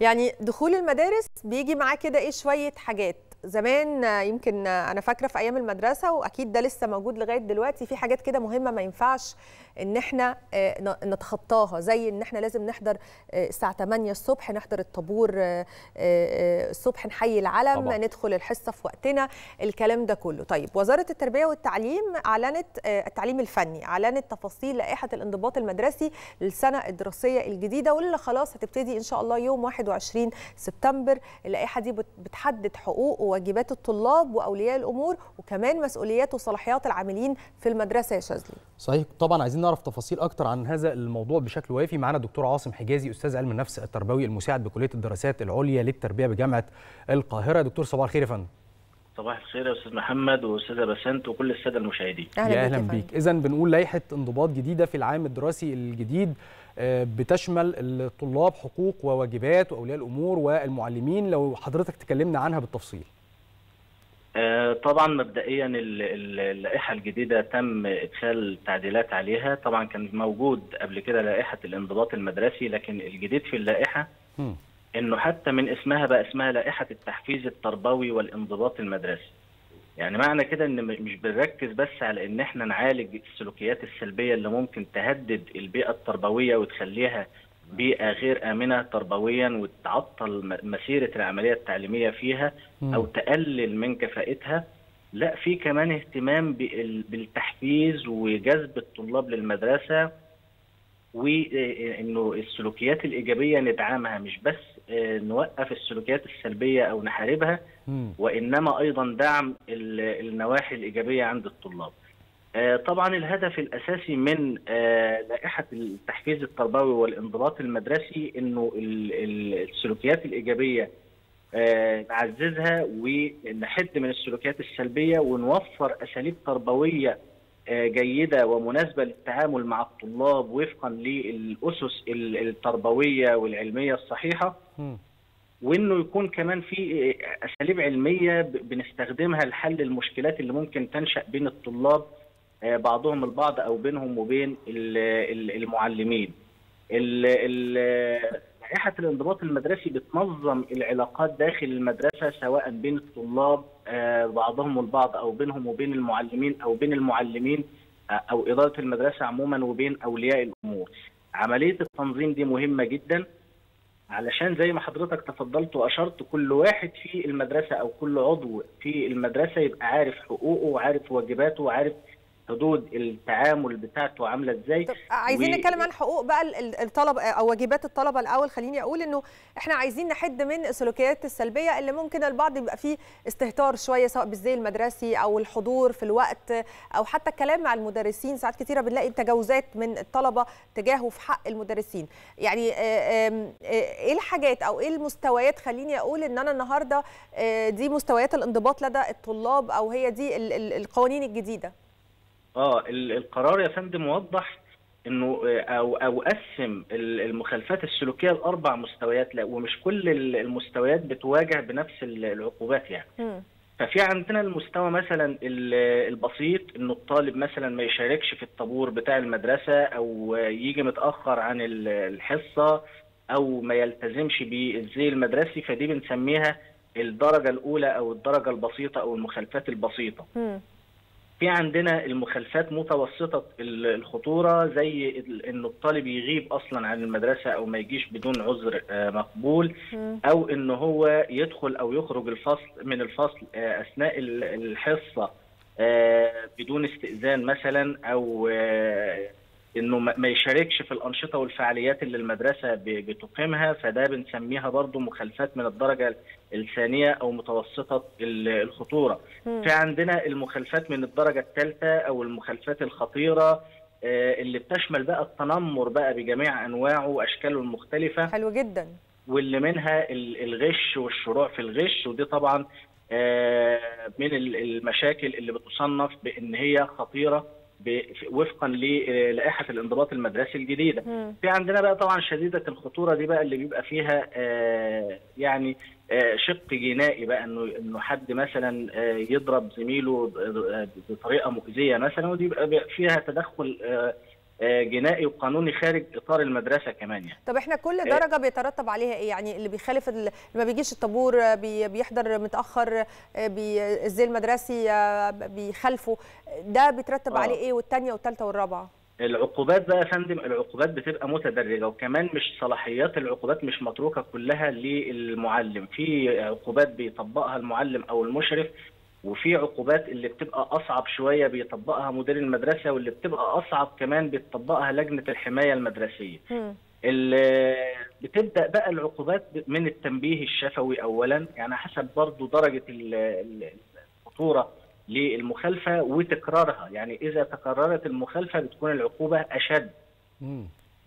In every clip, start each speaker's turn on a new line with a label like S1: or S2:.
S1: يعني دخول المدارس بيجي معاه كده إيه شوية حاجات. زمان يمكن أنا فاكرة في أيام المدرسة وأكيد ده لسه موجود لغاية دلوقتي في حاجات كده مهمة ما ينفعش إن إحنا نتخطاها زي إن إحنا لازم نحضر الساعة 8 الصبح نحضر الطابور الصبح نحيي العلم طبعا. ندخل الحصة في وقتنا الكلام ده كله طيب وزارة التربية والتعليم أعلنت التعليم الفني أعلنت تفاصيل لائحة الانضباط المدرسي للسنة الدراسية الجديدة واللي خلاص هتبتدي إن شاء الله يوم 21 سبتمبر اللائحة دي بتحدد حقوق وواجبات الطلاب وأولياء الأمور وكمان مسؤوليات وصلاحيات العاملين في المدرسة يا شاذلي.
S2: صحيح. طبعا عايزين نعرف تفاصيل أكتر عن هذا الموضوع بشكل وافي. معانا الدكتور عاصم حجازي أستاذ علم النفس التربوي المساعد بكلية الدراسات العليا للتربية بجامعة القاهرة. دكتور صباح الخير يا فندم.
S3: صباح الخير يا أستاذ محمد واستاذه بسنت وكل السادة المشاهدين.
S2: أهلا, يا أهلا بيك. اذا بنقول لائحة انضباط جديدة في العام الدراسي الجديد بتشمل الطلاب حقوق وواجبات وأولياء الأمور والمعلمين. لو حضرتك تكلمنا عنها بالتفصيل.
S3: طبعا مبدئيا اللائحة الجديدة تم إدخال تعديلات عليها طبعا كان موجود قبل كده لائحة الانضباط المدرسي لكن الجديد في اللائحة. إنه حتى من اسمها بقى اسمها لائحة التحفيز التربوي والانضباط المدرسي يعني معنى كده إن مش بنركز بس على إن إحنا نعالج السلوكيات السلبية اللي ممكن تهدد البيئة التربوية وتخليها بيئة غير آمنة تربويا وتعطل مسيرة العملية التعليمية فيها أو تقلل من كفاءتها. لا في كمان اهتمام بالتحفيز وجذب الطلاب للمدرسة وانه السلوكيات الإيجابية ندعمها مش بس نوقف السلوكيات السلبية أو نحاربها وإنما أيضا دعم النواحي الإيجابية عند الطلاب. طبعا الهدف الأساسي من لائحة التحفيز التربوي والانضباط المدرسي إنه السلوكيات الإيجابية نعززها ونحد من السلوكيات السلبية ونوفر أساليب تربوية جيدة ومناسبة للتعامل مع الطلاب وفقا للأسس التربوية والعلمية الصحيحة. وإنه يكون كمان في أساليب علمية بنستخدمها لحل المشكلات اللي ممكن تنشأ بين الطلاب. بعضهم البعض أو بينهم وبين المعلمين. لائحه الانضباط المدرسي بتنظم العلاقات داخل المدرسة سواء بين الطلاب بعضهم البعض أو بينهم وبين المعلمين أو بين المعلمين أو إدارة المدرسة عموما وبين أولياء الأمور. عملية التنظيم دي مهمة جدا علشان زي ما حضرتك تفضلت وأشرت كل واحد في المدرسة أو كل عضو في المدرسة يبقى عارف حقوقه وعارف واجباته وعارف حدود التعامل بتاعته عاملة إزاي.
S1: عايزين و... نتكلم عن حقوق بقى الطلبه أو واجبات الطلبة الأول. خليني أقول إنه إحنا عايزين نحد من السلوكيات السلبية اللي ممكن البعض يبقى فيه استهتار شوية سواء بالزي المدرسي أو الحضور في الوقت أو حتى الكلام مع المدرسين. ساعات كثيره بنلاقي تجاوزات من الطلبة تجاهه في حق المدرسين. يعني إيه الحاجات أو إيه المستويات؟ خليني أقول إن أنا النهارده دي مستويات الانضباط لدى الطلاب أو هي دي القوانين الجديدة.
S3: آه القرار يا فندم وضح إنه أو أو قسم المخالفات السلوكية لأربع مستويات لا ومش كل المستويات بتواجه بنفس العقوبات يعني. م. ففي عندنا المستوى مثلا البسيط إنه الطالب مثلا ما يشاركش في الطابور بتاع المدرسة أو يجي متأخر عن الحصة أو ما يلتزمش بالزي المدرسي فدي بنسميها الدرجة الأولى أو الدرجة البسيطة أو المخالفات البسيطة. م. في عندنا المخالفات متوسطة الخطورة زي إنه الطالب يغيب أصلا عن المدرسة أو ما يجيش بدون عذر مقبول أو إن هو يدخل أو يخرج الفصل من الفصل أثناء الحصة بدون استئذان مثلا أو إنه ما يشاركش في الأنشطة والفعاليات اللي المدرسة بتقيمها فده بنسميها برضو مخالفات من الدرجة الثانية أو متوسطة الخطورة. في عندنا المخالفات من الدرجة الثالثة أو المخالفات الخطيرة اللي بتشمل بقى التنمر بقى بجميع أنواعه وأشكاله المختلفة.
S1: حلو جدا.
S3: واللي منها الغش والشروع في الغش ودي طبعا من المشاكل اللي بتصنف بإن هي خطيرة وفقا للائحه الانضباط المدرسي الجديدة. م. في عندنا بقى طبعا شديدة الخطورة دي بقى اللي بيبقى فيها آه يعني آه شق جنائي بقى انه إنه حد مثلا آه يضرب زميله بطريقة مؤذية مثلا ودي بيبقى فيها تدخل جنائي وقانوني خارج إطار المدرسة كمان يعني.
S1: طب إحنا كل درجة بيترتب عليها إيه؟ يعني اللي بيخالف اللي ما بيجيش الطابور بي بيحضر متأخر الزي المدرسي بيخالفه. ده بيترتب
S3: آه.
S1: عليه إيه؟ والثانيه والثالثه والرابعة؟
S3: العقوبات بقى يا فندم العقوبات بتبقى متدرجة وكمان مش صلاحيات العقوبات مش متروكة كلها للمعلم. في عقوبات بيطبقها المعلم أو المشرف وفي عقوبات اللي بتبقى أصعب شوية بيطبقها مدير المدرسة واللي بتبقى أصعب كمان بتطبقها لجنة الحماية المدرسية
S1: مم.
S3: ال- بتبدأ بقى العقوبات من التنبيه الشفوي اولا يعني حسب برضو درجة ال- ال- الخطورة للمخالفة وتكرارها يعني إذا تكررت المخالفة بتكون العقوبة
S2: أشد.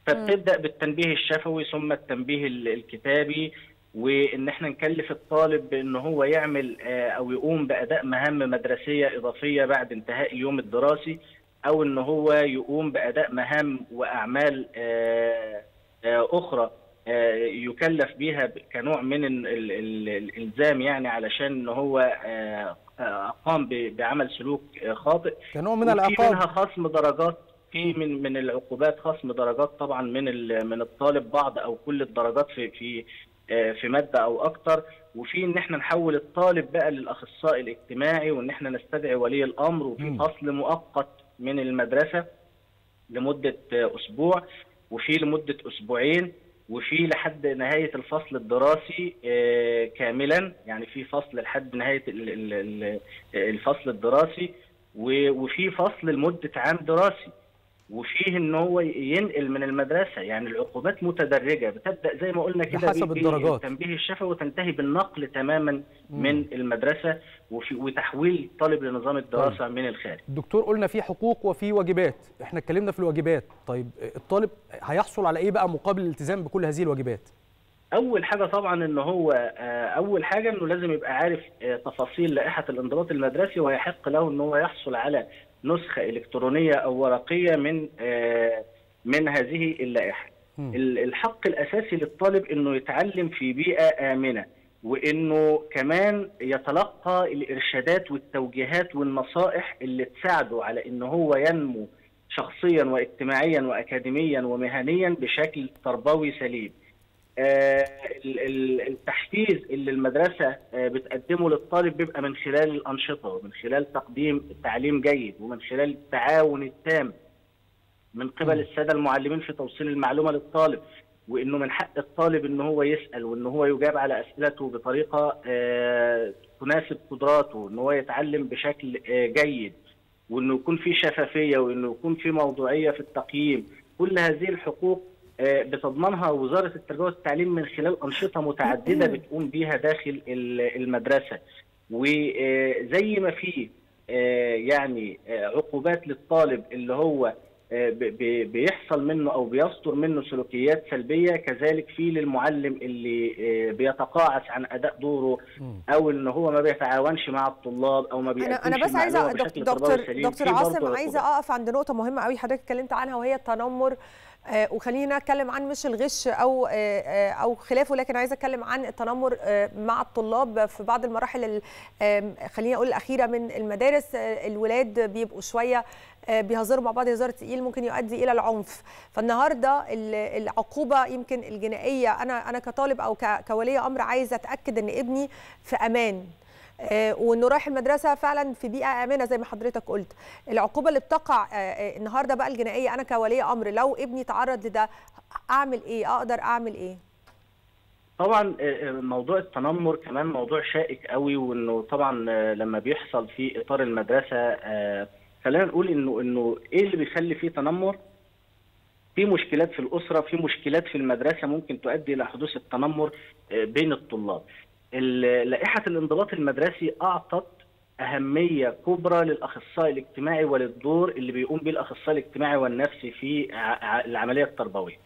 S3: فبتبدأ بالتنبيه الشفوي ثم التنبيه ال- الكتابي وإن إحنا نكلف الطالب بإن هو يعمل آه، أو يقوم بأداء مهام مدرسية إضافية بعد انتهاء اليوم الدراسي أو إن هو يقوم بأداء مهام وأعمال آه، آه، أخرى يكلف بيها كنوع من ال- ال- ال- الإلزام يعني علشان إن هو قام بعمل سلوك خاطئ.
S2: كنوع من العقاب
S3: منها خصم درجات في من من العقوبات خصم درجات طبعا من من الطالب بعض أو كل الدرجات في في في مادة أو أكتر وفي إن إحنا نحول الطالب بقى للأخصائي الاجتماعي وإن إحنا نستدعي ولي الأمر وفي. فصل مؤقت من المدرسة لمدة آه، أسبوع وفي لمدة أسبوعين وفي لحد نهاية الفصل الدراسي آه، كاملا يعني في فصل لحد نهاية ال- ال- ال- الفصل الدراسي وفي فصل لمدة عام دراسي وفيه إن هو ينقل من المدرسة. يعني العقوبات متدرجة. بتبدا زي ما قلنا كده بال-
S2: الدرجات.
S3: التنبيه الشفوي وتنتهي بالنقل تماما من المدرسة وفي وتحويل الطالب لنظام الدراسة من الخارج.
S2: الدكتور قلنا في حقوق وفي واجبات. إحنا اتكلمنا في الواجبات. طيب الطالب هيحصل على إيه بقى مقابل الالتزام بكل هذه الواجبات؟
S3: أول حاجة طبعا إن هو آه، أول حاجة إنه لازم يبقى عارف آه، تفاصيل لائحة الانضباط المدرسي ويحق له إن هو يحصل على نسخة إلكترونية أو ورقية من آه، من هذه اللائحة الحق الأساسي للطالب إنه يتعلم في بيئة آمنة وإنه كمان يتلقى الإرشادات والتوجيهات والنصائح اللي تساعده على إن هو ينمو شخصيا واجتماعيا واكاديميا ومهنيا بشكل تربوي سليم. آه، ال- ال- التحفيز اللي المدرسة آه، بتقدمه للطالب بيبقى من خلال الأنشطة ومن خلال تقديم تعليم جيد ومن خلال التعاون التام من قبل السادة المعلمين في توصيل المعلومة للطالب وإنه من حق الطالب إن هو يسأل وإن هو يجاب على أسئلته بطريقة آه، تناسب قدراته إن هو يتعلم بشكل جيد وإنه يكون في شفافية وإنه يكون في موضوعية في التقييم. كل هذه الحقوق بتضمنها وزارة التربية والتعليم من خلال أنشطة متعددة بتقوم بيها داخل ال- المدرسة وزي ما في آه، يعني آه، عقوبات للطالب اللي هو آه، بيحصل منه أو بيصدر منه سلوكيات سلبية كذلك في للمعلم اللي آه، بيتقاعس عن أداء دوره. أو إن هو ما بيتعاونش مع الطلاب أو ما بيقدمش
S1: أنا بس
S3: عايزة
S1: دكتور دكتور, عاصم
S3: عايزة.
S1: أقف عند نقطة مهمة قوي حضرتك اتكلمت عنها وهي التنمر آه، وخلينا نتكلم عن مش الغش أو آه، آه، أو خلافه لكن عايزة أتكلم عن التنمر آه، مع الطلاب في بعض المراحل خليني أقول الأخيرة من المدارس آه، الولاد بيبقوا شوية آه، بيهزروا مع بعض هزار تقيل ممكن يؤدي إلى العنف. فالنهاردة ال- العقوبة يمكن الجنائية أنا أنا كطالب أو كولي أمر عايزة أتأكد إن ابني في أمان. آه، وإنه رايح المدرسة فعلا في بيئة آمنة زي ما حضرتك قلت. العقوبة اللي بتقع آه، آه، النهارده بقى الجنائية أنا كولي أمر لو ابني تعرض لده أعمل إيه؟ أقدر أعمل إيه؟
S3: طبعا آه، موضوع التنمر كمان موضوع شائك قوي وإنه طبعا آه، لما بيحصل في إطار المدرسة آه، خلينا نقول إنه إنه إيه اللي بيخلي فيه تنمر؟ في مشكلات في الأسرة في مشكلات في المدرسة ممكن تؤدي إلى حدوث التنمر آه، بين الطلاب. ال- لائحة الانضباط المدرسي أعطت أهمية كبرى للأخصائي الاجتماعي وللدور اللي بيقوم به الأخصائي الاجتماعي والنفسي في العملية التربوية.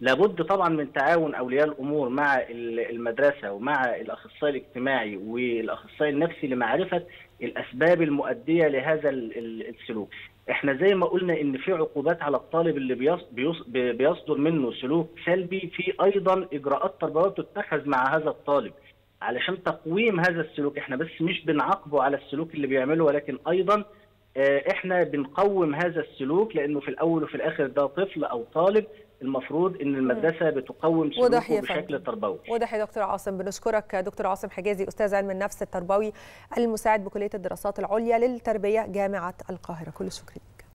S3: لابد طبعا من تعاون أولياء الأمور مع ال- المدرسة ومع الأخصائي الاجتماعي والأخصائي النفسي لمعرفة الأسباب المؤدية لهذا ال- ال- السلوك. إحنا زي ما قلنا إن في عقوبات على الطالب اللي بيص- بيص- بي- بيصدر منه سلوك سلبي في أيضا إجراءات تربوية بتتخذ مع هذا الطالب علشان تقويم هذا السلوك إحنا بس مش بنعاقبه على السلوك اللي بيعمله ولكن أيضا إحنا بنقوم هذا السلوك لأنه في الأول وفي الآخر ده طفل أو طالب المفروض إن المدرسة بتقوم سلوكه بشكل تربوي.
S1: واضح يا دكتور عاصم. بنشكرك دكتور عاصم حجازي أستاذ علم النفس التربوي المساعد بكلية الدراسات العليا للتربية جامعة القاهرة. كل الشكر